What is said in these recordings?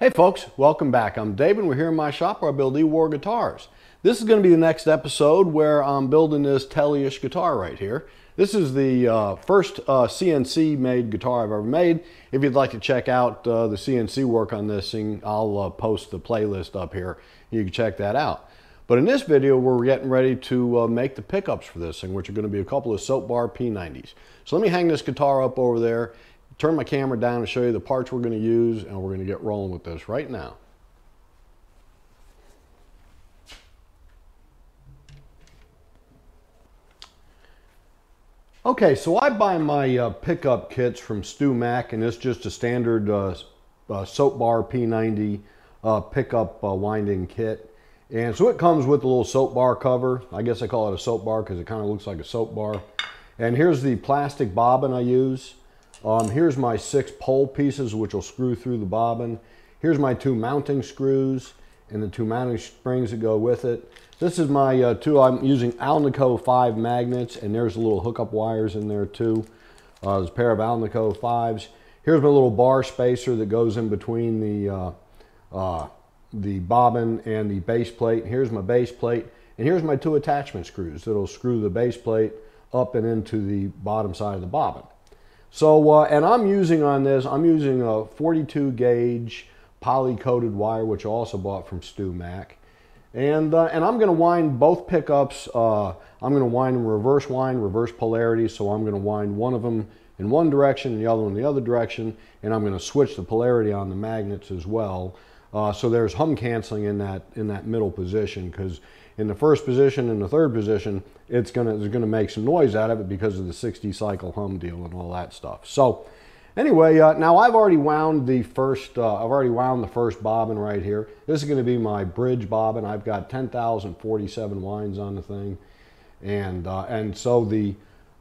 Hey folks, welcome back. I'm Dave and we're here in my shop where I build Ewor guitars. This is going to be the next episode where I'm building this Tele-ish guitar right here. This is the uh, first uh, CNC made guitar I've ever made. If you'd like to check out uh, the CNC work on this thing, I'll uh, post the playlist up here. You can check that out. But in this video, we're getting ready to uh, make the pickups for this thing, which are going to be a couple of Soap Bar P90s. So let me hang this guitar up over there turn my camera down and show you the parts we're going to use and we're going to get rolling with this right now. Okay, so I buy my uh, pickup kits from StewMac and it's just a standard uh, uh, Soap Bar P90 uh, pickup uh, winding kit. And so it comes with a little soap bar cover. I guess I call it a soap bar because it kind of looks like a soap bar. And here's the plastic bobbin I use. Um, here's my six pole pieces, which will screw through the bobbin. Here's my two mounting screws and the two mounting springs that go with it. This is my uh, two, I'm using Alnico 5 magnets, and there's a little hookup wires in there too. Uh, there's a pair of Alnico 5s. Here's my little bar spacer that goes in between the, uh, uh, the bobbin and the base plate. Here's my base plate, and here's my two attachment screws that'll screw the base plate up and into the bottom side of the bobbin. So, uh, and I'm using on this, I'm using a 42 gauge poly coated wire, which I also bought from StewMac. And, uh, and I'm going to wind both pickups. Uh, I'm going to wind them reverse wind, reverse polarity. So I'm going to wind one of them in one direction and the other one in the other direction. And I'm going to switch the polarity on the magnets as well. Uh, so there's hum canceling in that, in that middle position because in the first position and the third position, it's gonna, it's gonna make some noise out of it because of the 60 cycle hum deal and all that stuff. So anyway, uh, now I've already wound the first, uh, I've already wound the first bobbin right here. This is gonna be my bridge bobbin. I've got 10,047 winds on the thing. And, uh, and so the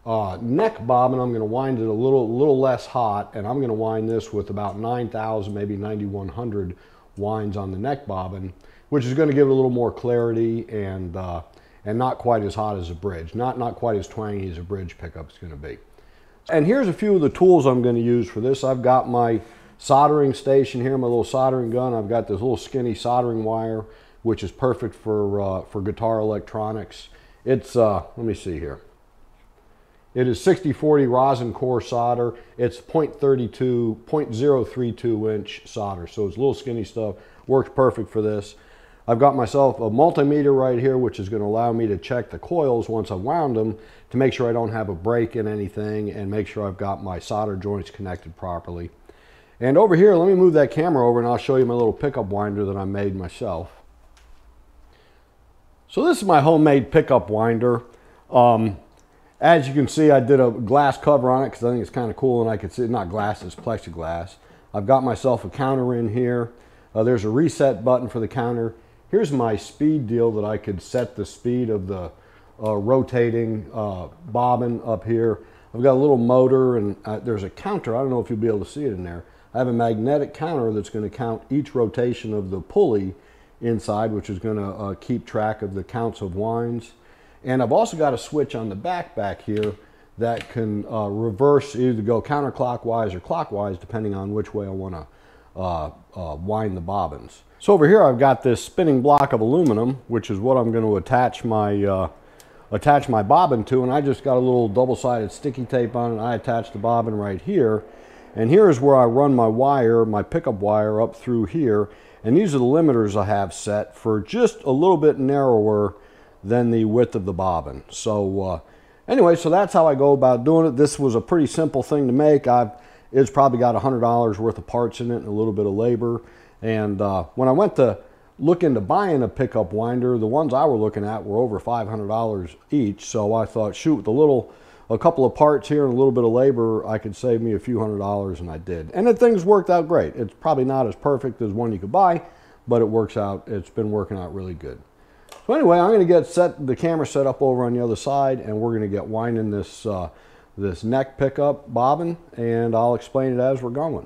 uh, neck bobbin, I'm gonna wind it a little, little less hot and I'm gonna wind this with about 9,000, maybe 9,100 winds on the neck bobbin which is going to give it a little more clarity and uh, and not quite as hot as a bridge, not not quite as twangy as a bridge pickup is going to be. And here's a few of the tools I'm going to use for this. I've got my soldering station here, my little soldering gun. I've got this little skinny soldering wire, which is perfect for uh, for guitar electronics. It's uh, let me see here. It is 6040 rosin core solder. It's 0.32, 0.032 inch solder. So it's little skinny stuff. Works perfect for this. I've got myself a multimeter right here, which is going to allow me to check the coils once I've wound them to make sure I don't have a break in anything and make sure I've got my solder joints connected properly. And over here, let me move that camera over and I'll show you my little pickup winder that I made myself. So this is my homemade pickup winder. Um, as you can see, I did a glass cover on it because I think it's kind of cool and I could see, not glass, it's plexiglass. I've got myself a counter in here. Uh, there's a reset button for the counter. Here's my speed deal that I could set the speed of the uh, rotating uh, bobbin up here. I've got a little motor and uh, there's a counter. I don't know if you'll be able to see it in there. I have a magnetic counter that's going to count each rotation of the pulley inside, which is going to uh, keep track of the counts of winds. And I've also got a switch on the back back here that can uh, reverse, either go counterclockwise or clockwise, depending on which way I want to uh, uh, wind the bobbins. So over here I've got this spinning block of aluminum, which is what I'm going to attach my uh, attach my bobbin to, and I just got a little double-sided sticky tape on it. I attach the bobbin right here, and here is where I run my wire, my pickup wire up through here, and these are the limiters I have set for just a little bit narrower than the width of the bobbin. So uh, anyway, so that's how I go about doing it. This was a pretty simple thing to make. I've it's probably got $100 worth of parts in it and a little bit of labor. And uh, when I went to look into buying a pickup winder, the ones I were looking at were over $500 each. So I thought, shoot, with a little, a couple of parts here and a little bit of labor, I could save me a few hundred dollars, and I did. And the things worked out great. It's probably not as perfect as one you could buy, but it works out. It's been working out really good. So anyway, I'm going to get set the camera set up over on the other side, and we're going to get winding this. Uh, this neck pickup bobbin and I'll explain it as we're going.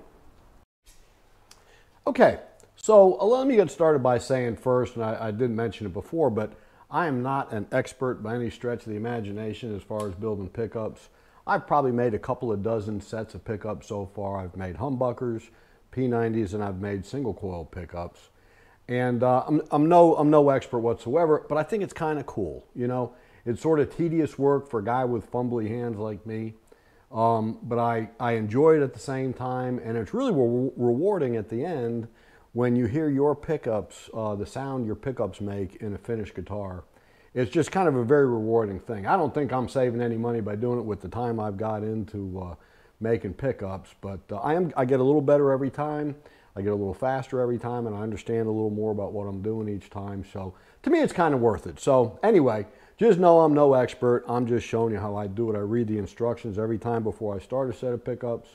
Okay, so uh, let me get started by saying first, and I, I, didn't mention it before, but I am not an expert by any stretch of the imagination as far as building pickups. I've probably made a couple of dozen sets of pickups so far. I've made humbuckers, P90s and I've made single coil pickups. And uh, I'm, I'm, no, I'm no expert whatsoever, but I think it's kind of cool. You know, it's sort of tedious work for a guy with fumbly hands like me. Um, but I, I enjoy it at the same time, and it's really re- rewarding at the end when you hear your pickups, uh, the sound your pickups make in a finished guitar. It's just kind of a very rewarding thing. I don't think I'm saving any money by doing it with the time I've got into uh, making pickups, but uh, I, am, I get a little better every time. I get a little faster every time, and I understand a little more about what I'm doing each time. So to me, it's kind of worth it. So anyway, just know I'm no expert. I'm just showing you how I do it. I read the instructions every time before I start a set of pickups,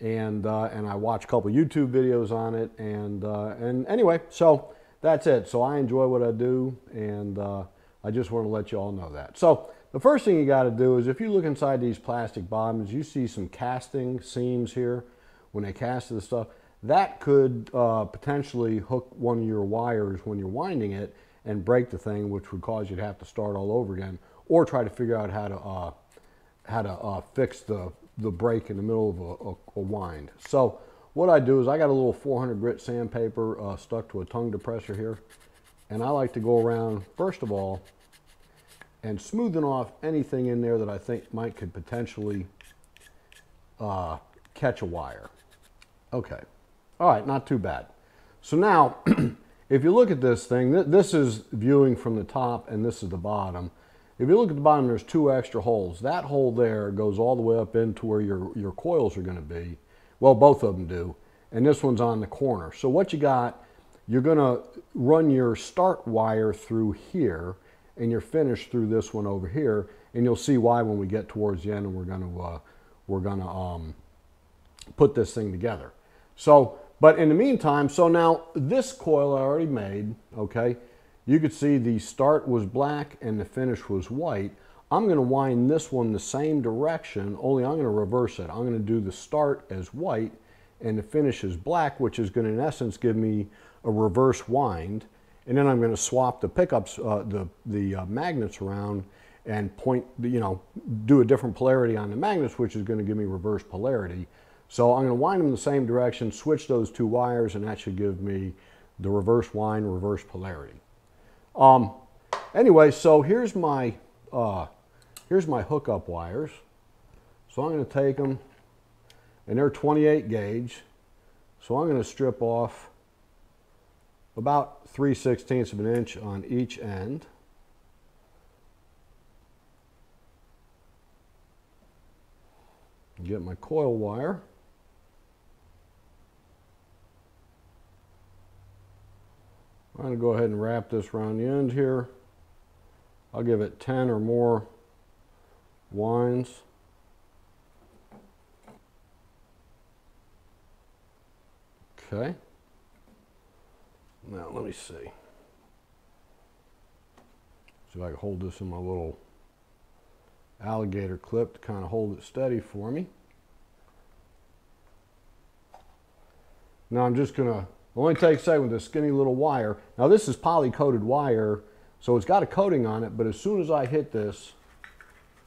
and uh, and I watch a couple YouTube videos on it. And uh, and anyway, so that's it. So I enjoy what I do, and uh, I just want to let you all know that. So the first thing you got to do is if you look inside these plastic bottoms, you see some casting seams here when they cast the stuff. That could uh, potentially hook one of your wires when you're winding it and break the thing, which would cause you to have to start all over again, or try to figure out how to uh, how to uh, fix the the break in the middle of a, a, a, wind. So what I do is I got a little 400 grit sandpaper uh, stuck to a tongue depressor here, and I like to go around first of all and smoothing off anything in there that I think might could potentially uh, catch a wire. Okay, all right, not too bad. So now If you look at this thing, this is viewing from the top and this is the bottom. If you look at the bottom, there's two extra holes. That hole there goes all the way up into where your, your coils are gonna be. Well, both of them do. And this one's on the corner. So what you got, you're gonna run your start wire through here and your finish through this one over here. And you'll see why when we get towards the end and we're gonna, uh, we're gonna um, put this thing together. So but in the meantime, so now this coil I already made, okay, you could see the start was black and the finish was white. I'm gonna wind this one the same direction, only I'm gonna reverse it. I'm gonna do the start as white and the finish is black, which is gonna in essence give me a reverse wind. And then I'm gonna swap the pickups, uh, the, the uh, magnets around and point, you know, do a different polarity on the magnets, which is gonna give me reverse polarity. So I'm to wind them the same direction, switch those two wires, and that should give me the reverse wind, reverse polarity. Um, anyway, so here's my, uh, here's my hookup wires. So I'm going to take them, and they're 28 gauge. So I'm going to strip off about 3 sixteenths of an inch on each end. Get my coil wire. I'm going to go ahead and wrap this around the end here. I'll give it 10 or more winds. Okay. Now let me see. See if I can hold this in my little alligator clip to kind of hold it steady for me. Now I'm just going to only takes say with a skinny little wire. Now this is poly-coated wire, so it's got a coating on it, but as soon as I hit this,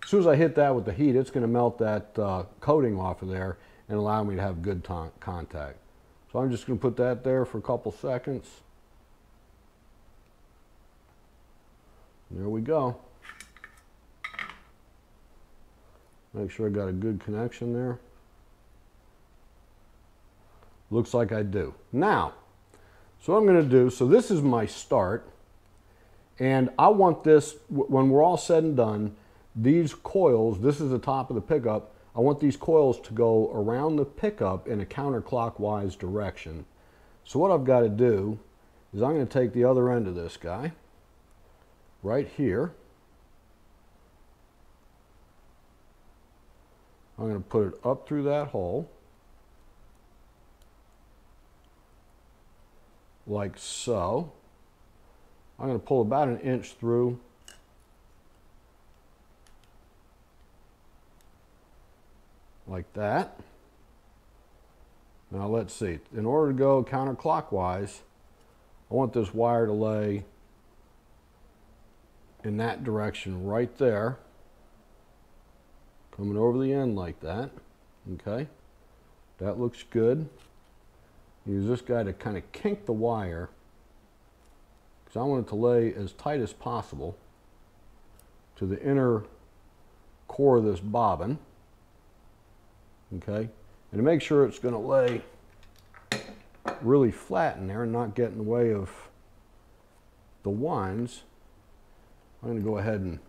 as soon as I hit that with the heat, it's going to melt that uh, coating off of there and allow me to have good contact. So I'm just going to put that there for a couple seconds. There we go. Make sure I got a good connection there. Looks like I do. Now, so what I'm going to do, so this is my start, and I want this, when we're all said and done, these coils, this is the top of the pickup, I want these coils to go around the pickup in a counterclockwise direction. So what I've got to do is I'm going to take the other end of this guy, right here, I'm going to put it up through that hole, like so. I'm going to pull about an inch through. Like that. Now let's see. In order to go counterclockwise, I want this wire to lay in that direction right there. Coming over the end like that. Okay. That looks good. Use this guy to kind of kink the wire because I want it to lay as tight as possible to the inner core of this bobbin. Okay, and to make sure it's going to lay really flat in there and not get in the way of the winds, I'm going to go ahead and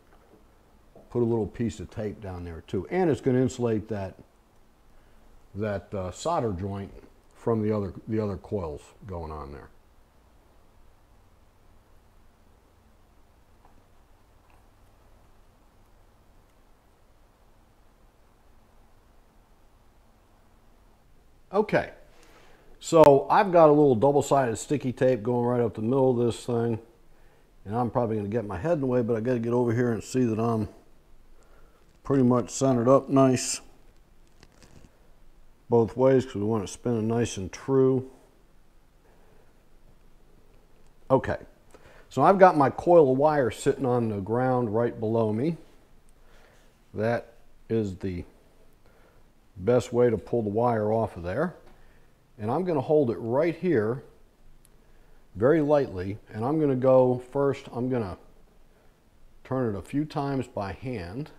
put a little piece of tape down there too. And it's going to insulate that, that uh, solder joint from the other, the other coils going on there. Okay, so I've got a little double-sided sticky tape going right up the middle of this thing. And I'm probably going to get my head in the way, but I got to get over here and see that I'm pretty much centered up nice both ways because we want to spin it nice and true. Okay, so I've got my coil of wire sitting on the ground right below me. That is the best way to pull the wire off of there. And I'm going to hold it right here very lightly. And I'm going to go first, I'm going to turn it a few times by hand.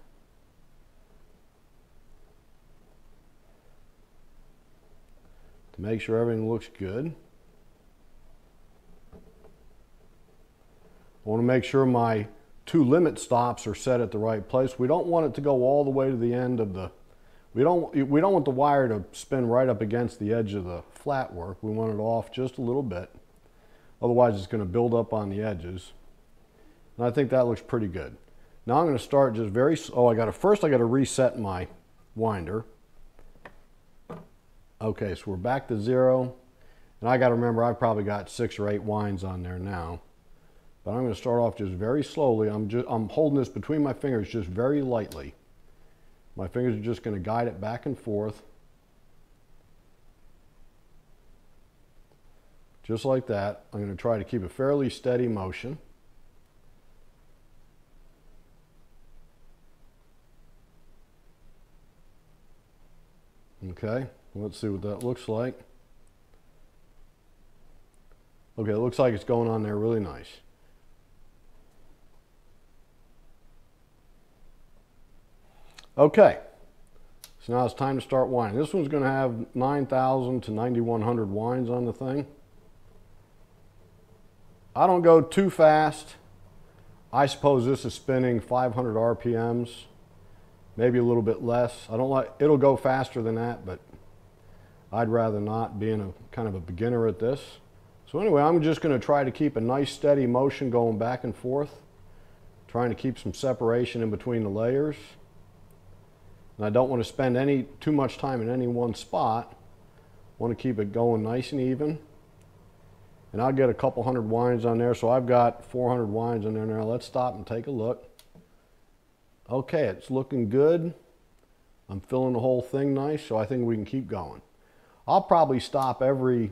To make sure everything looks good. I want to make sure my two limit stops are set at the right place. We don't want it to go all the way to the end of the we don't, we don't want the wire to spin right up against the edge of the flat work. We want it off just a little bit. Otherwise it's going to build up on the edges. And I think that looks pretty good. Now I'm going to start just very, oh I got to, first I got to reset my winder. Okay, so we're back to zero. And I got to remember I've probably got six or eight wines on there now. But I'm going to start off just very slowly. I'm, just, I'm holding this between my fingers just very lightly. My fingers are just going to guide it back and forth. Just like that. I'm going to try to keep a fairly steady motion. Okay, let's see what that looks like. Okay, it looks like it's going on there really nice. Okay, so now it's time to start winding. This one's going to have 9,000 to 9,100 winds on the thing. I don't go too fast. I suppose this is spinning 500 RPMs, maybe a little bit less. I don't like, it'll go faster than that, but I'd rather not being a kind of a beginner at this. So anyway, I'm just going to try to keep a nice steady motion going back and forth, trying to keep some separation in between the layers. And I don't want to spend any too much time in any one spot. To keep it going nice and even. And I'll get a couple hundred winds on there. So I've got 400 winds on there now. Let's stop and take a look. Okay, it's looking good. I'm filling the whole thing nice, so I think we can keep going. I'll probably stop every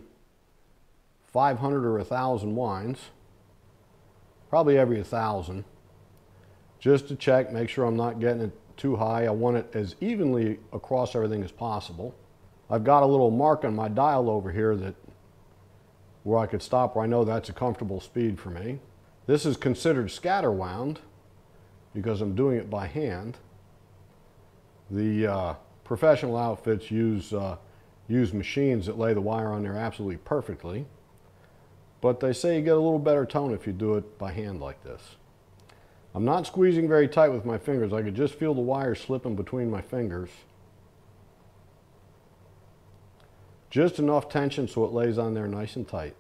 500 or 1,000 winds. Probably every 1,000. Just to check, make sure I'm not getting it too high. I want it as evenly across everything as possible. I've got a little mark on my dial over here that where I could stop where I know that's a comfortable speed for me. This is considered scatter wound because I'm doing it by hand. The uh, professional outfits use, uh, use machines that lay the wire on there absolutely perfectly. But they say you get a little better tone if you do it by hand like this. I'm not squeezing very tight with my fingers. I could just feel the wire slipping between my fingers. Just enough tension so it lays on there nice and tight.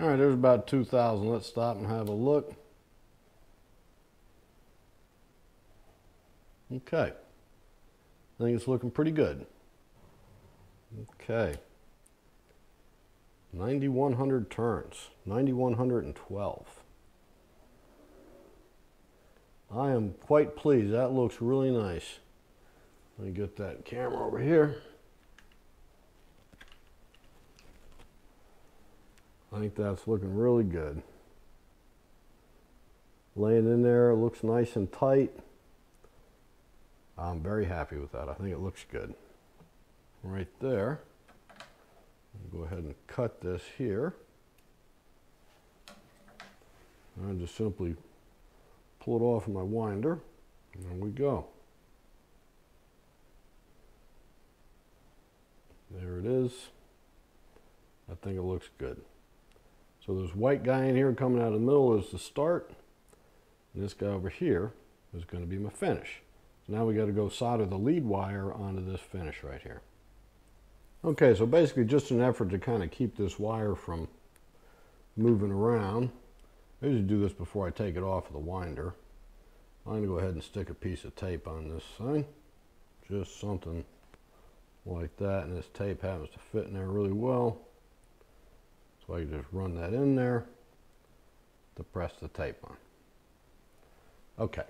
All right, there's about 2,000. Let's stop and have a look. Okay. I think it's looking pretty good. Okay. 9,100 turns. 9,112. I am quite pleased. That looks really nice. Let me get that camera over here. I think that's looking really good. Laying in there, looks nice and tight. I'm very happy with that. I think it looks good. Right there. Go ahead and cut this here. And just simply pull it off my winder. There we go. There it is. I think it looks good. So this white guy in here coming out of the middle is the start. And this guy over here is going to be my finish. Now we got to go solder the lead wire onto this finish right here. Okay, so basically just an effort to kind of keep this wire from moving around. I usually do this before I take it off of the winder. I'm going to go ahead and stick a piece of tape on this thing. Just something like that. And this tape happens to fit in there really well. So I can just run that in there to press the tape on. Okay.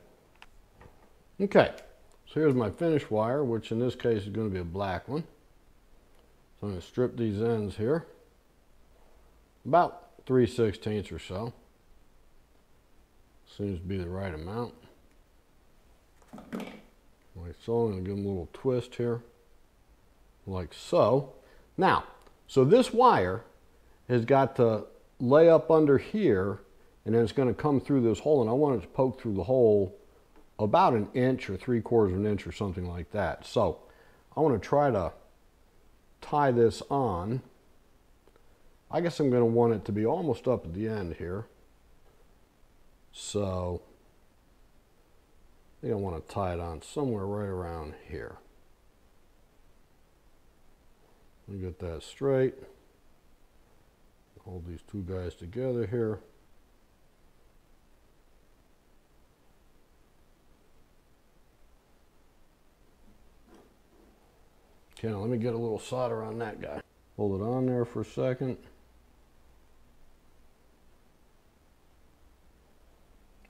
Okay. So here's my finish wire, which in this case is going to be a black one. So I'm going to strip these ends here. About 3 sixteenths or so. Seems to be the right amount. Like so, I'm going to give them a little twist here. Like so. Now, so this wire has got to lay up under here and then it's going to come through this hole and I want it to poke through the hole about an inch or three quarters of an inch or something like that. So I want to try to tie this on. I guess I'm going to want it to be almost up at the end here. So I think I want to tie it on somewhere right around here. Let me get that straight. Hold these two guys together here. Okay, now let me get a little solder on that guy. Hold it on there for a second.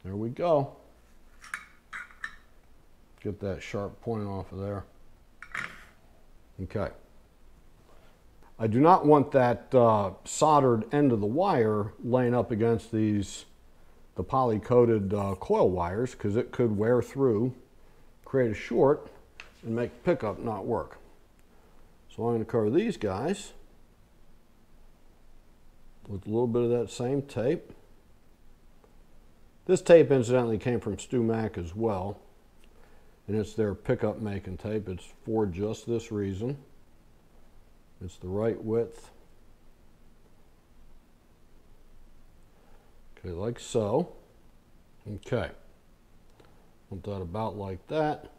There we go. Get that sharp point off of there. Okay. I do not want that uh, soldered end of the wire laying up against these the poly-coated uh, coil wires because it could wear through, create a short, and make pickup not work. So I'm going to cover these guys with a little bit of that same tape. This tape incidentally came from StewMac as well. And it's their pickup making tape. It's for just this reason. It's the right width. Okay, like so. Okay. Want that about like that.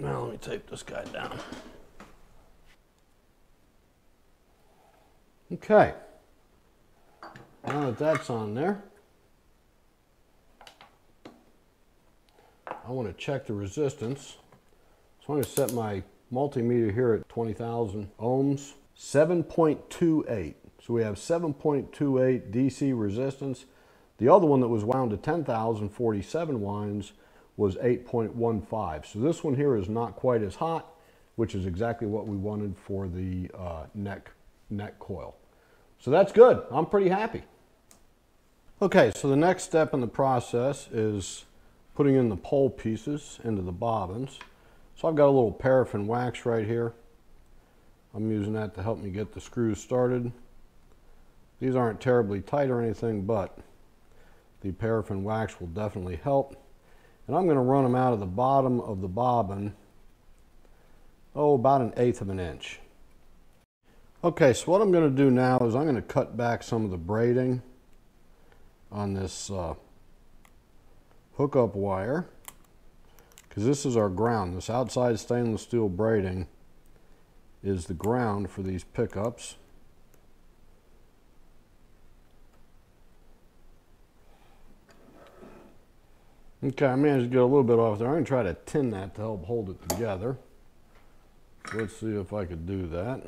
Now let me tape this guy down. Okay. Now that that's on there, I want to check the resistance. So I'm going to set my multimeter here at 20,000 ohms, 7.28. So we have 7.28 DC resistance. The other one that was wound to 10,047 winds was 8.15. So this one here is not quite as hot, which is exactly what we wanted for the uh, neck, neck coil. So that's good. I'm pretty happy. Okay, so the next step in the process is putting in the pole pieces into the bobbins. So I've got a little paraffin wax right here. I'm using that to help me get the screws started. These aren't terribly tight or anything, but the paraffin wax will definitely help. And I'm going to run them out of the bottom of the bobbin, oh, about an eighth of an inch. Okay, so what I'm going to do now is I'm going to cut back some of the braiding on this uh, hookup wire because this is our ground. This outside stainless steel braiding is the ground for these pickups. Okay, I managed to get a little bit off there. I'm going to try to tin that to help hold it together. Let's see if I could do that.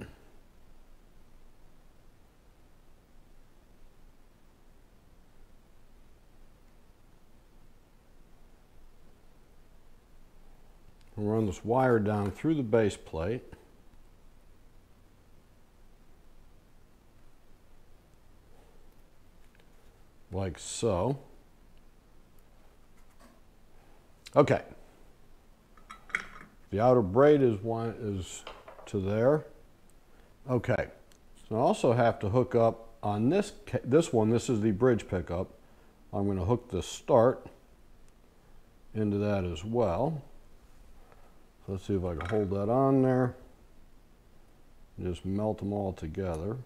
run this wire down through the base plate. Like so. Okay. The outer braid is one is to there. Okay. So I also have to hook up on this this one. This is the bridge pickup. I'm going to hook the start into that as well. So let's see if I can hold that on there. Just melt them all together.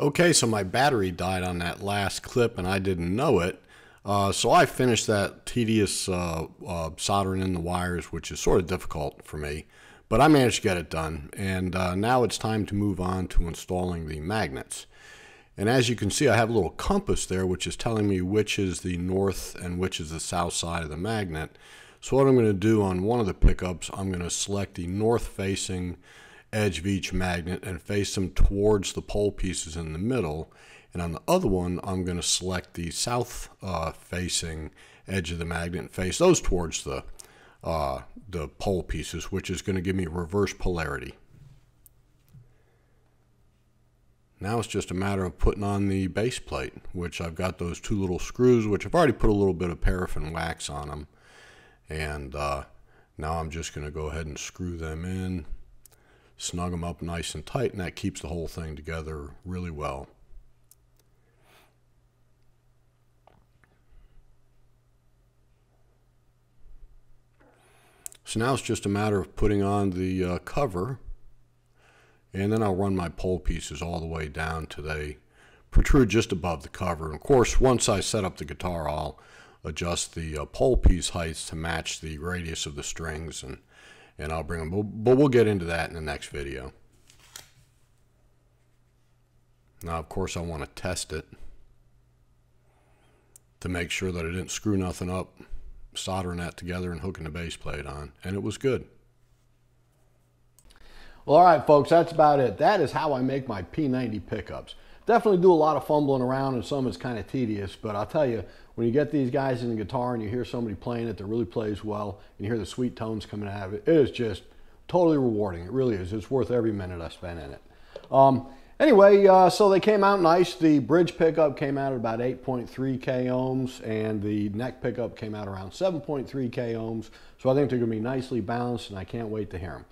Okay, so my battery died on that last clip and I didn't know it. Uh, so I finished that tedious uh, uh, soldering in the wires, which is sort of difficult for me, but I managed to get it done. And uh, now it's time to move on to installing the magnets. And as you can see, I have a little compass there, which is telling me which is the north and which is the south side of the magnet. So what I'm going to do on one of the pickups, I'm going to select the north facing edge of each magnet and face them towards the pole pieces in the middle. And on the other one, I'm going to select the south uh, facing edge of the magnet and face those towards the, uh, the pole pieces, which is going to give me reverse polarity. Now it's just a matter of putting on the base plate, which I've got those two little screws, which I've already put a little bit of paraffin wax on them. And uh, now I'm just going to go ahead and screw them in snug them up nice and tight, and that keeps the whole thing together really well. So now it's just a matter of putting on the uh, cover, and then I'll run my pole pieces all the way down to they protrude just above the cover. And of course, once I set up the guitar, I'll adjust the uh, pole piece heights to match the radius of the strings and and I'll bring them, but we'll get into that in the next video. Now, of course, I want to test it to make sure that I didn't screw nothing up, soldering that together and hooking the base plate on, and it was good. Well, all right, folks, that's about it. That is how I make my P90 pickups. Definitely do a lot of fumbling around and some is kind of tedious, but I'll tell you, when you get these guys in the guitar and you hear somebody playing it that really plays well and you hear the sweet tones coming out of it, it is just totally rewarding. It really is. It's worth every minute I spent in it. Um, anyway, uh, so they came out nice. The bridge pickup came out at about 8.3 k ohms and the neck pickup came out around 7.3 k ohms. So I think they're going to be nicely balanced and I can't wait to hear them.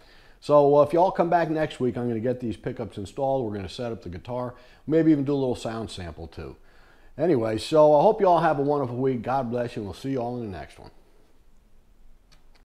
So uh, if you all come back next week, I'm going to get these pickups installed. We're going to set up the guitar, maybe even do a little sound sample too. Anyway, so I hope you all have a wonderful week. God bless you, and we'll see you all in the next one.